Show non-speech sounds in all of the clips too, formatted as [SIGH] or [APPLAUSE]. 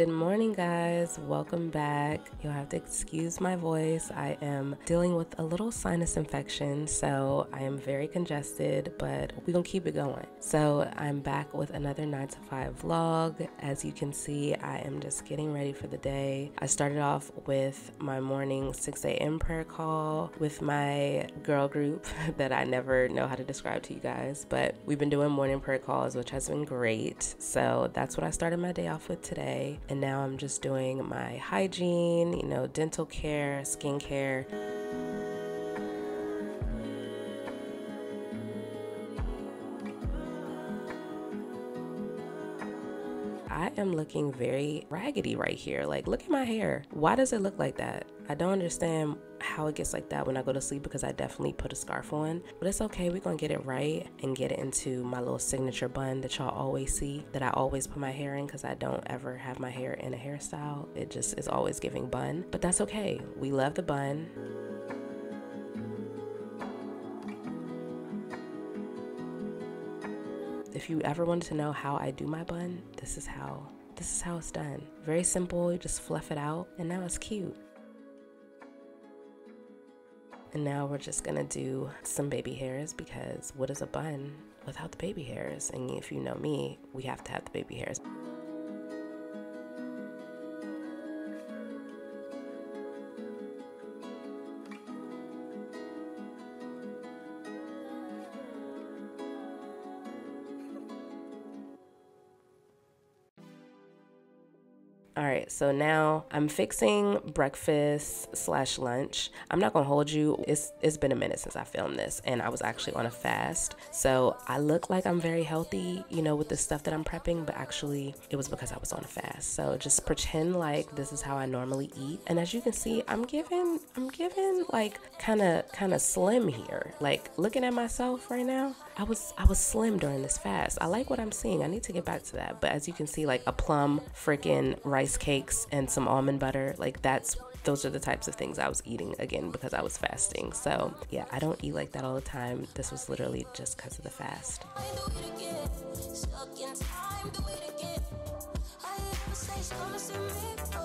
Good morning, guys. Welcome back. You'll have to excuse my voice. I am dealing with a little sinus infection, so I am very congested, but we're gonna keep it going. So, I'm back with another 9 to 5 vlog. As you can see, I am just getting ready for the day. I started off with my morning 6 a.m. prayer call with my girl group [LAUGHS] that I never know how to describe to you guys, but we've been doing morning prayer calls, which has been great. So, that's what I started my day off with today and now I'm just doing my hygiene, you know, dental care, skincare. I am looking very raggedy right here. Like, look at my hair. Why does it look like that? I don't understand how it gets like that when I go to sleep because I definitely put a scarf on. But it's okay, we're gonna get it right and get it into my little signature bun that y'all always see, that I always put my hair in because I don't ever have my hair in a hairstyle. It just is always giving bun. But that's okay. We love the bun. If you ever wanted to know how I do my bun, this is how this is how it's done. Very simple, you just fluff it out and now it's cute. And now we're just gonna do some baby hairs because what is a bun without the baby hairs? And if you know me, we have to have the baby hairs. All right, so now I'm fixing breakfast slash lunch. I'm not gonna hold you. It's it's been a minute since I filmed this, and I was actually on a fast, so I look like I'm very healthy, you know, with the stuff that I'm prepping. But actually, it was because I was on a fast. So just pretend like this is how I normally eat. And as you can see, I'm giving I'm giving like kind of kind of slim here. Like looking at myself right now, I was I was slim during this fast. I like what I'm seeing. I need to get back to that. But as you can see, like a plum freaking rice cakes and some almond butter, like that's those are the types of things I was eating again because I was fasting. So yeah, I don't eat like that all the time. This was literally just because of the fast.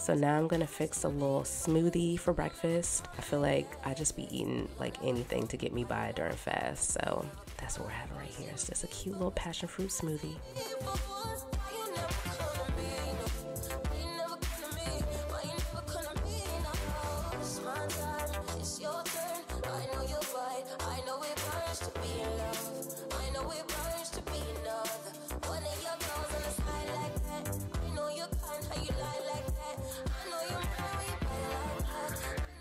So now I'm gonna fix a little smoothie for breakfast. I feel like I just be eating like anything to get me by during fast. So that's what we're having right here. It's just a cute little passion fruit smoothie.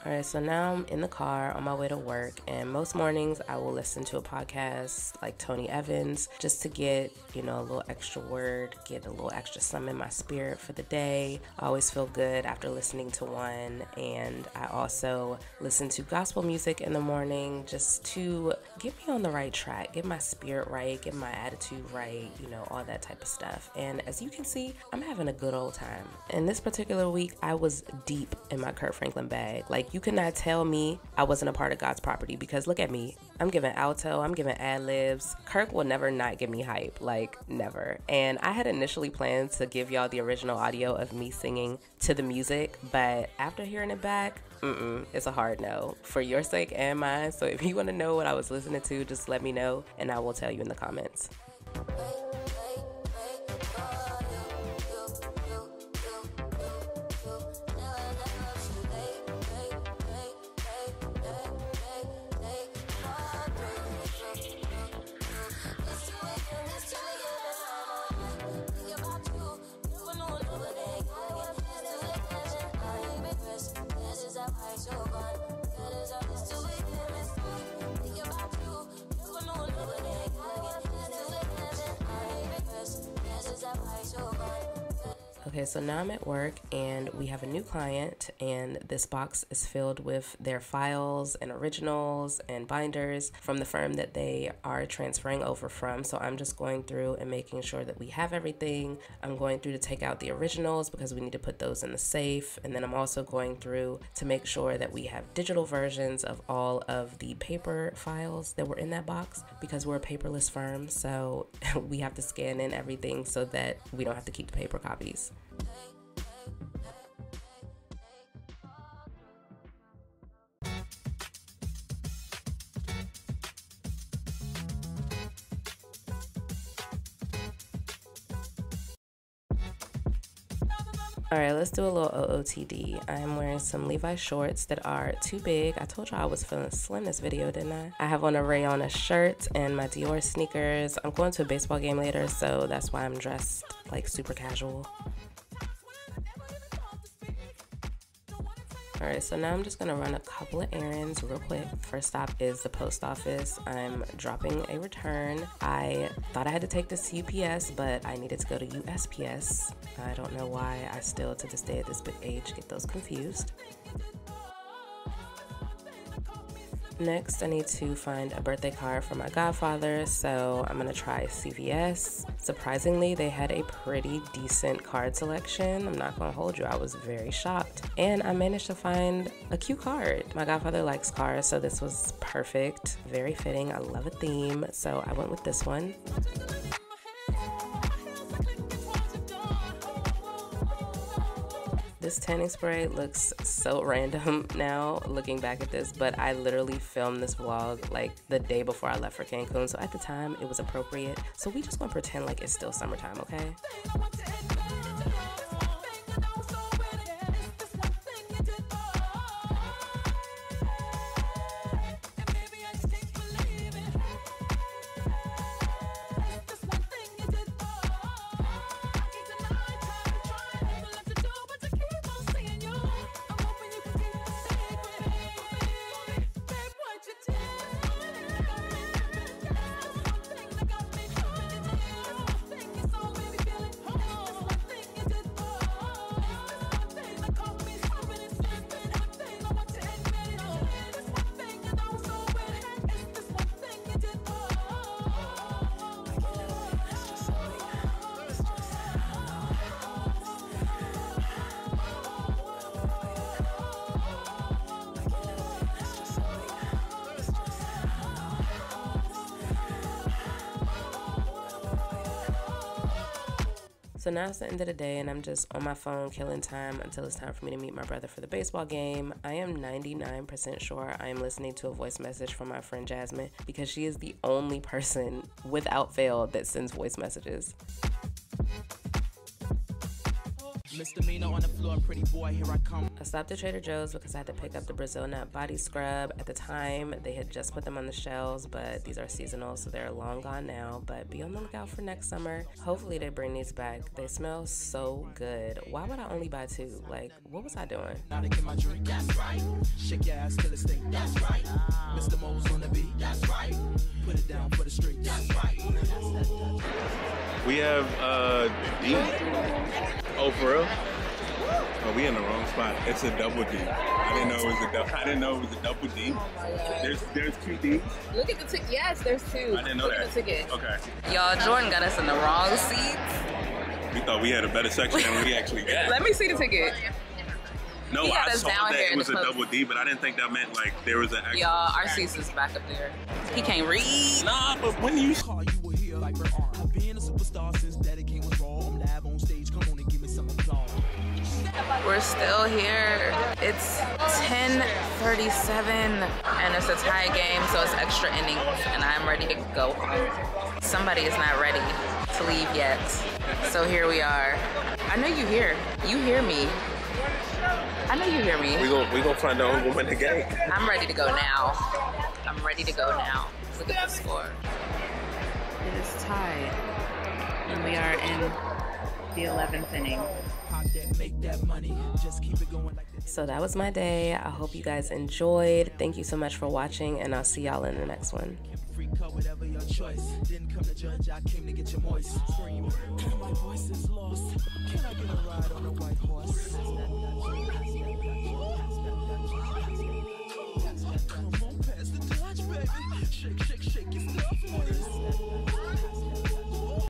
All right, so now I'm in the car on my way to work, and most mornings I will listen to a podcast like Tony Evans just to get, you know, a little extra word, get a little extra some in my spirit for the day. I always feel good after listening to one, and I also listen to gospel music in the morning just to get me on the right track, get my spirit right, get my attitude right, you know, all that type of stuff. And as you can see, I'm having a good old time. And this particular week, I was deep in my Kirk Franklin bag. Like, you could cannot tell me I wasn't a part of God's Property because look at me. I'm giving alto, I'm giving ad libs. Kirk will never not give me hype, like never. And I had initially planned to give y'all the original audio of me singing to the music, but after hearing it back, Mm-mm, it's a hard no for your sake and mine. So if you want to know what I was listening to, just let me know and I will tell you in the comments. Okay, so now I'm at work and we have a new client, and this box is filled with their files and originals and binders from the firm that they are transferring over from. So I'm just going through and making sure that we have everything. I'm going through to take out the originals because we need to put those in the safe. And then I'm also going through to make sure that we have digital versions of all of the paper files that were in that box because we're a paperless firm. So [LAUGHS] we have to scan in everything so that we don't have to keep the paper copies. All right, let's do a little OOTD. I'm wearing some Levi's shorts that are too big. I told y'all I was feeling slim this video, didn't I? I have on a Reona shirt and my Dior sneakers. I'm going to a baseball game later, so that's why I'm dressed like super casual. All right, so now I'm just gonna run a couple of errands real quick. First stop is the post office. I'm dropping a return. I thought I had to take this to UPS, but I needed to go to USPS. I don't know why I still, to this day at this big age, get those confused. Next, I need to find a birthday card for my godfather, so I'm gonna try CVS. Surprisingly, they had a pretty decent card selection. I'm not gonna hold you, I was very shocked. And I managed to find a cute card. My godfather likes cars, so this was perfect, very fitting. I love a theme, so I went with this one. This tanning spray looks so random [LAUGHS] now looking back at this, but I literally filmed this vlog like the day before I left for Cancun. So at the time it was appropriate. So we just gonna pretend like it's still summertime, okay? So now it's the end of the day, and I'm just on my phone killing time until it's time for me to meet my brother for the baseball game. I am 99% sure I am listening to a voice message from my friend Jasmine because she is the only person without fail that sends voice messages. Misdemeanor on the floor, pretty boy, here I come. I stopped at Trader Joe's because I had to pick up the Brazil Nut Body Scrub. At the time, they had just put them on the shelves, but these are seasonal, so they're long gone now. But be on the lookout for next summer. Hopefully, they bring these back. They smell so good. Why would I only buy two? Like, what was I doing? We have uh, D. Oh, for real? Oh, we in the wrong spot. It's a double D. I didn't know it was a double. I didn't know it was a double D. Oh there's there's two Ds. Look at the ticket. Yes, there's two. I didn't know Look that. At the ticket. Okay. Y'all, Jordan got us in the wrong seats. We thought we had a better section than we actually [LAUGHS] got. Let me see the ticket. No, I us saw down that it was a post. double D, but I didn't think that meant like there was an actual. Y'all, our seats is back up there. He can't read. Nah, but when you call you We're still here. It's 10:37 and it's a tie game, so it's extra innings, and I'm ready to go home. Somebody is not ready to leave yet, so here we are. I know you hear. You hear me. I know you hear me. we gonna we gonna find out who win the game. I'm ready to go now. I'm ready to go now. Look at the score. It is tied. And we are in the 11th inning. Pop that, make that money. Just keep it going like. So that was my day. I hope you guys enjoyed. Thank you so much for watching, and I'll see y'all in the next one. Freak out, whatever your choice. Didn't come to judge, I came to get your moist. Scream, my voice is lost. Can I get a ride on a white horse? Come on, pass the touch, baby. Shake, shake, shake your stuff.